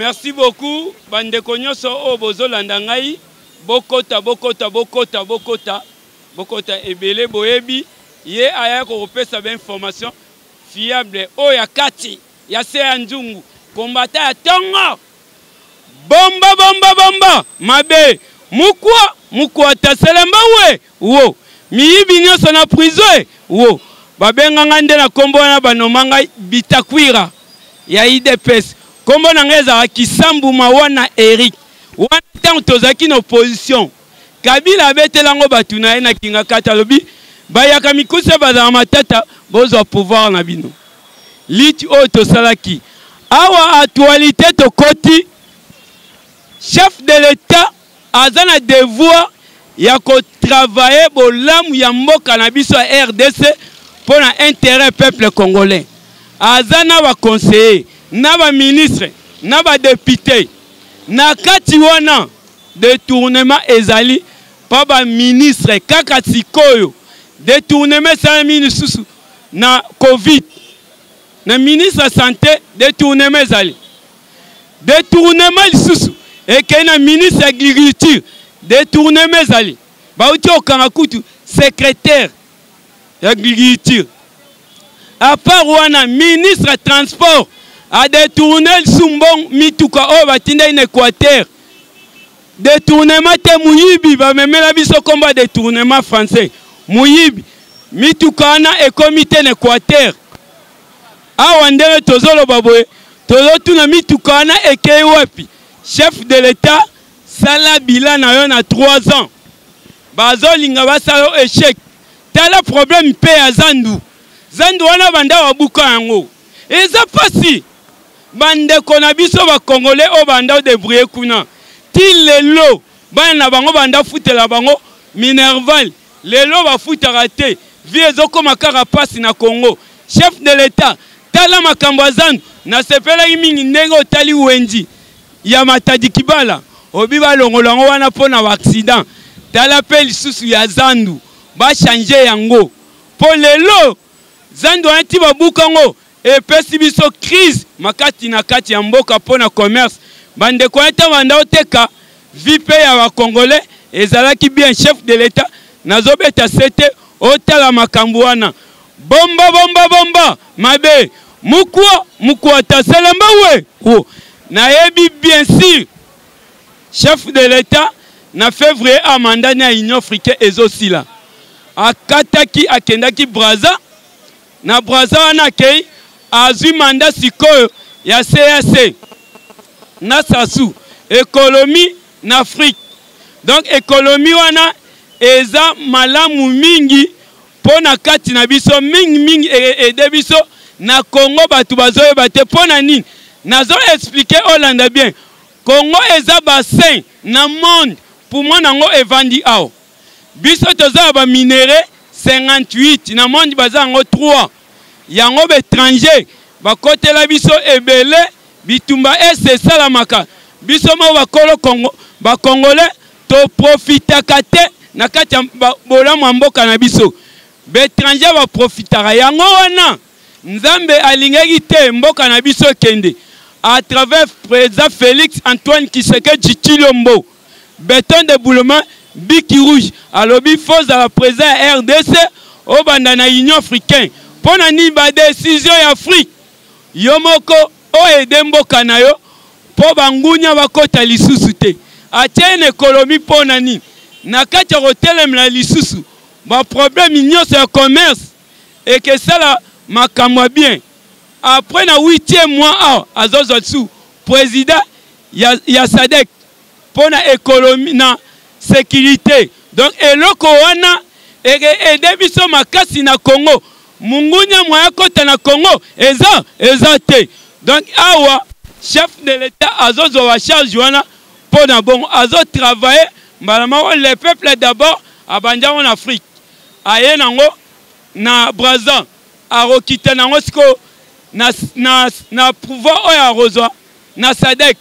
merci beaucoup bandeko nyonso oyo bozolanda ngai bokota bokota bokota bokota bokota ebele boyebi ye ayaki kokopesa bainformation Fiable oyo ya kati ya se ya nzungu kombata ya tongo bomba bomba bomba mabe mukwa mukwa taselemba we wo miyibi nyonso na prison e wo babenga ngai nde na kombo wana banoma ngai bitakwira ya idps kombo na ngai ezalaka kisambu mawana eric wana ntango tozalaki na opposition kabila abetela ngo batu na ye na kingakata alobi bayaka mikuse bazala matata bozwa pouvoir na bino liti oyo tosalaki awa actualité tokoti chef de l'etat aza na devoir ya kotravaye bolamu ya mboka na biso ya rdc mpo na intérêt peuple congolais aza na baconseiller na baministre na badepute na kati wana Detournement ezali pa ba ministre kaka sikoyo detournement esalemi lisusu na covid na ministre ya sante detournement ezali detournement lisusu ekei na ministre ya agriculture detournement ezali bauti kokanga kutu secrétaire agriculture à part wana ministre ya transport adetourne lisu mbongo mituka oyo batindaki na équateur detournement te moyibi bamemela biso nkombo ya detournement français moyibi mituka wana ekomi te na équateur awa ndenge tozoloba boye tozotuna mituka wana ekei wapi chef de l'état sala bila na yo na 3 ans Bazolinga basala yo echec. Tala problème mpe ya zandu. Zandu wana banda wabuka yango. Eza pasi. Bandeko na biso ba congolais oyo banda odebrouiller kuna. Ti lelo bana na bango banda futela bango minerval. Lelo bafutaka te. Vie ezokoma kaka pasi na Congo. Chef de l'etat tala makambo ya zandu. Nasepelaki mingi ndenge otali wenji. ya Matadi Kibala obi balongola yango wana mpo na accident. Tala mpe lisusu ya zandu ba changer yango mpo lelo zandu wana ti babuka yango epesi biso crise makati na kati ya mboka mpo na commerce. Bandeko wana ntango banda oteka vie mpe ya ba congolais ezalaki bien. Chef de l'Etat nazobeta sete otala makambo wana. Bomba bomba bomba mabe mukwa mukwata selamba we wo nayebi bien sûr chef de l'etat na février a mandat na union africaine ezosila akataki akendaki braza na braza wana akei azwi mandat sikoyo ya cac na sasu économie na afrique donc économie wana eza malamu mingi Mpo na kati na biso mingi mingi ede biso na Congo bato bazoyeba te mpo na nini nazo expliquer olanda bien Congo eza bassin na monde poumon nango evandi awa biso toza ya ba minerais 58 na monde baza yango 3 yango ba étranger bakotela biso ebele bitumba ese esalamaka biso moko bakolo Congo ba congolais To profitaka te na kati ya bolamu ya mboka na biso. Ba etrangers ba profitaka. Yango wana Nzambe alingaki te mboka na biso ekende à travers President Felix Antoine Tshisekedi Tshilombo. Beton de Bouloma biki rouge alobi faut zala president ya rdc obanda na union africain mpo na nini badesizio ya afrique yo moko O aide mboka na yo mpo ba ngunia ba kota lisusu te. Atie ye na economie mpo na nini? Na kati ya ko telemela lisusu ba probleme nionso ya commerce et que esala makambo ya bien. Apres na huitieme mois awa azo zwa lisusu president ya sadec. mpo na ekolomi na sekirite donc eloko wana ede biso makasi na congo mungunya moya kota na congo eza eza te donc awa chef de l'etat azozwa bacharge wana mpo na bongo azotravaille mbala moko le peuple d'abord abandi yango na afrique aye nango na braza akokita nango sikoyo na, na, na pouvoir oyo akozwa na sadek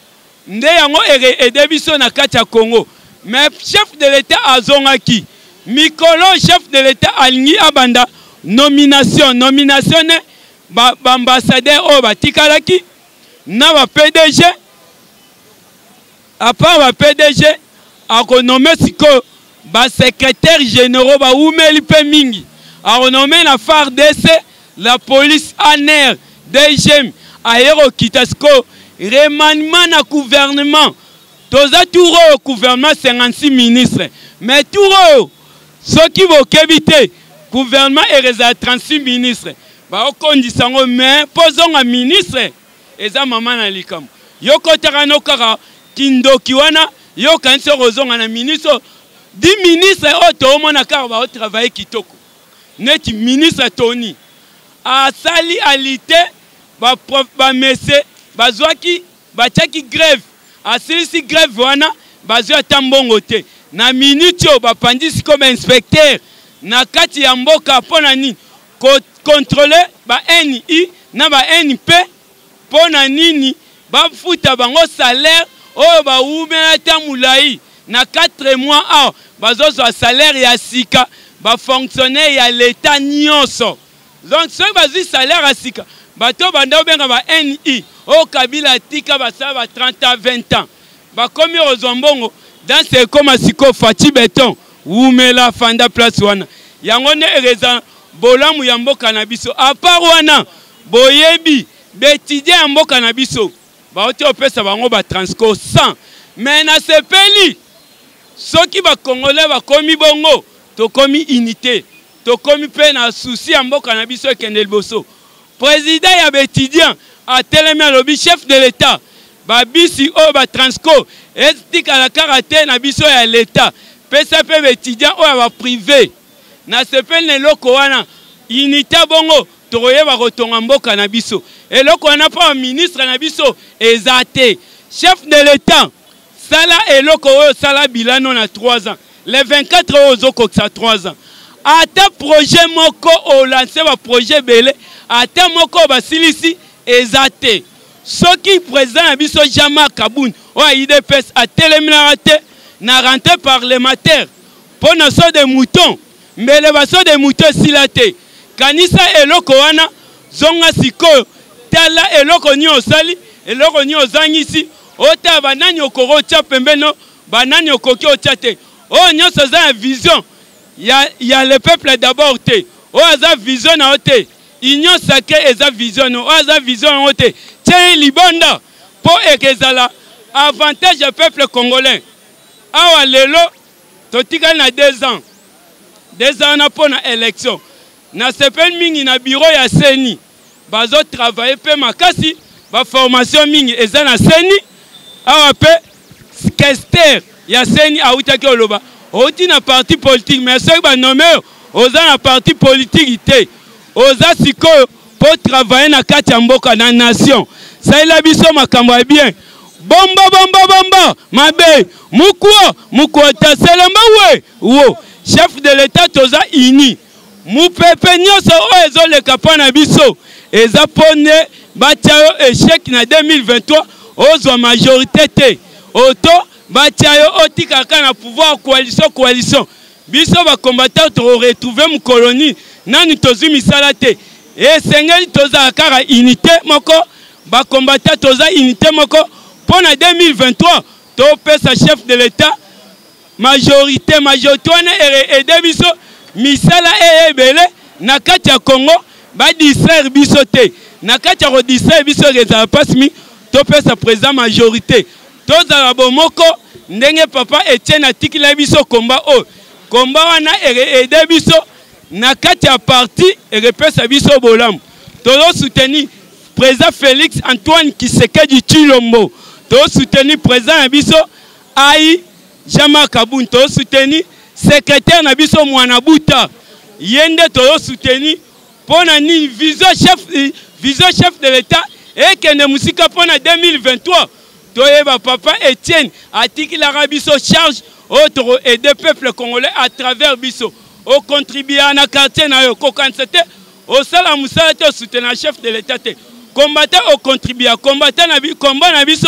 nde yango ede biso na kati ya congo mais chef de l'etat azongaki mikolo chef de l'etat alingi abanda nomination nomination ne baambassadeur ba oyo batikalaki na ba pdg apart ba pdg akonome sikoyo ba secretaire generaux bawumeli mpe mingi aronome na fardc la police aner dgm aye kokita sikoyo remaniement na gouvernement toza tour oyo gouvernement 56 ministre mais tour oyo soki bokebi te gouvernement ekozala 36 ministre bakokondisa yango mais mpo ozonga ministre eza mama na likambo yo kotaka no kaka kindoki wana yo okanisi okozonga na ministre di ministre oyo oh, toomona kaka baotravaille oh, kitoko neti ministre tony asali alite bamese bazwaki batyaki grève asilisi grève wana bazwi ata mbongo te na miniti oyo bapandisi ko bainspectere na kati ya mboka mpo na nini ko controle ba NI na ba NP mpo na nini bafuta bango salaire oyo bawumela ata mulayi na 4 mois awa bazozwa salaire ya sika ba fonctionnaire ya leta nyonso donc soki bazwi salaire ya sika bato oyo banda kobenga ba NI oyo kabila atika basala ba 30 ans 20 ans bakomi kozwa mbongo danse ekoma sikoyo faci beton Wumela fanda place wana. Yango nde eza bolamu ya mboka na biso. A part wana boyebi betidia ya mboka na biso bauti opesa bango ba transco 100 me nasepeli soki bakongole bakomi bongo tokomi unité tokomi mpe na susi ya mboka na biso ekende liboso president ya baetudiant atelemi alobi chef de l'etat babisi oyo batransco etikala kaka te na biso ya leta pesa mpe baetudiant oyo ya baprive nasepeli na eloko wana unita bongo tokoyeba kotonga mboka na biso eloko wana mpo baministre na biso eza te chef de l'etat sala eloko oyo sala bilano na 3 ans le 24 oyo ozokokisa 3 ans ata projet moko olanse baprojet ebele ata moko oyo basilisi eza te soki président na biso jean marc kabund oyo ya idps atelemelaka te na rentrée parlementaire mpo na so de mouton mbele baso de mouton esila te kanisa eloko wana zonga sikoyo tala eloko nini osali eloko nini ozangisi Otala banani okoki otya pembeni no banani okoki otya te. Oyo nyonso aza na vision ya, ya le peuple d'abord te. Oyo aza vision na yo te. Union sacrée eza vision no. Oyo aza vision yango te. Tya ye libanda mpo ekezala avantage ya peuple congolais. Awa lelo totikali na deux ans. Deux ans wana mpo na election. Nasepeli mingi na bureau ya CENI. bazo travailler pe makasi ba formation mingi eza na seni awa pe kester ya seni awutaki oloba outi na parti politique mais soki banome yo oza na parti politique te oza sikoyo po travailler na kati ya mboka na nation salela biso makambo ya bien bombo bombo bombo mabe mukuo mukuo taselemba we wo chef de l'etat toza uni Mupepe nyoso oyo ezoleka mpo na biso eza mpo nde batia yo echec na 2023 ozwa majorite te oto batia yo otika kaka na pouvoir coalition coalition biso ba combattant toko retrouver mokolo nini nanu tozwi misala te esengeli tozala kaka unité moko ba combattant toza unité moko mpo na 2023 topesa chef de l'etat Majorite majorite wana ede biso misala eye ebele na kati ya Congo ba distraire biso te na kati ya ko distraire biso ekezala mpasi mingi topesa président majorite tozala bomoko ndenge papa Etienne atikila biso komba oyo komba wana ede biso na kati ya parti ekepesa biso bolamu tozo soutenir président Félix Antoine Kisekedi Tshilombo tozo soutenir président ya biso Ayi Jean Marc Kabund to soutenu secrétaire na biso mwana buta ye nde toyo soutenu mpo na nini vision chef, vision chef de l'etat ekende mosika mpo na 2023 toyeba papa Etienne atikilaka biso charge oyo toko aide peuple congolais à travers biso ocontribua na quartier na yo kokanisa te osala mosala te osutena chef de l'etat te kombata ocontribua kombata na combat na biso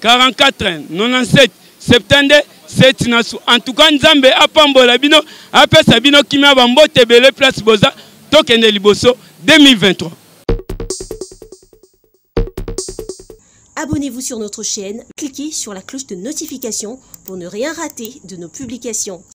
44 97 72 seti na su en tout cas nzambe apambola bino apesa bino kimia bambote ebele place boza tokende liboso 2023 Abonnez-vous sur notre chaîne, cliquez sur la cloche de notification pour ne rien rater de nos publications.